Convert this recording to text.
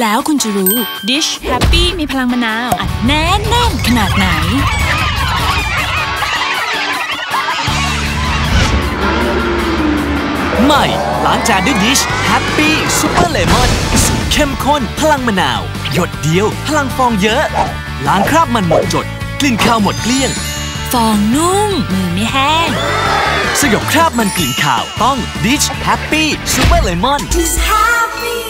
แล้วคุณจะรู้ Dish Happy มีพลังมะนาวอัดแน่นแน่นขนาดไหน ใหม่ล้างจานด้วยดิชแฮปปี้ซูเปอร์เลมอนสูตรเข้มข้นพลังมะนาว หยดเดียว พลังฟองเยอะ ล้างคราบมันหมดจด กลิ่นข้าวหมดเกลี้ยง ฟองนุ่มมือไม่แห้ง สยบคราบมันกลิ่นข่าวต้องดิชแฮปปี้ซูเปอร์เลมอน happy